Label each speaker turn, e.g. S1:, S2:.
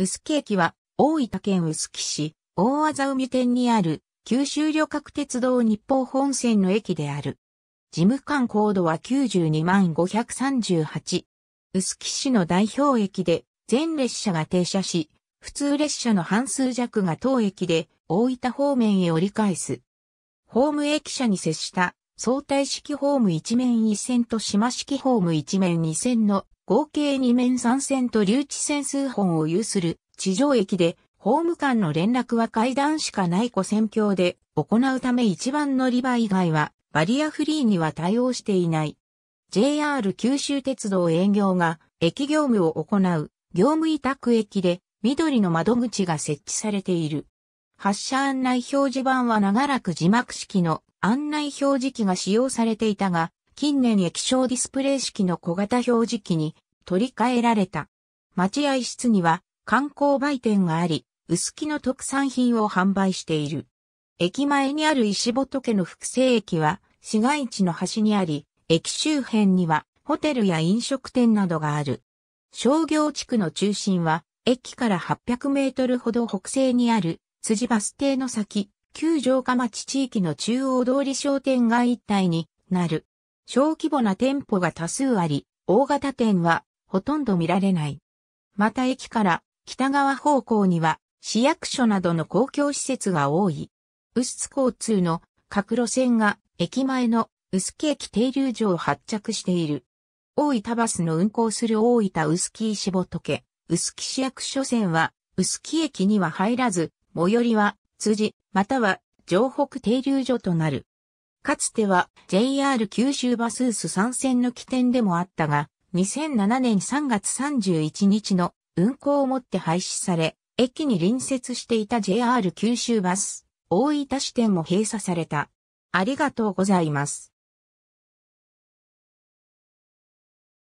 S1: 臼木駅は大分県臼木市大技海店にある九州旅客鉄道日報本線の駅である。事務官コードは92万538。臼木市の代表駅で全列車が停車し、普通列車の半数弱が当駅で大分方面へ折り返す。ホーム駅舎に接した相対式ホーム一面一線と島式ホーム一面二線の合計二面三線と留置線数本を有する地上駅でホーム間の連絡は階段しかない古線橋で行うため一番乗り場以外はバリアフリーには対応していない。JR 九州鉄道営業が駅業務を行う業務委託駅で緑の窓口が設置されている。発車案内表示板は長らく字幕式の案内表示機が使用されていたが、近年液晶ディスプレイ式の小型表示機に取り替えられた。待合室には観光売店があり、薄木の特産品を販売している。駅前にある石仏の複製駅は市街地の端にあり、駅周辺にはホテルや飲食店などがある。商業地区の中心は駅から800メートルほど北西にある辻バス停の先、旧城下町地域の中央通り商店街一帯になる。小規模な店舗が多数あり、大型店はほとんど見られない。また駅から北側方向には市役所などの公共施設が多い。ウスツ交通の各路線が駅前の臼木駅停留所を発着している。大分バスの運行する大分臼木石仏、臼木市役所線は臼木駅には入らず、最寄りは辻、または城北停留所となる。かつては JR 九州バスース参戦の起点でもあったが、2007年3月31日の運行をもって廃止され、駅に隣接していた JR 九州バス、大分支店も閉鎖された。ありがとうございます。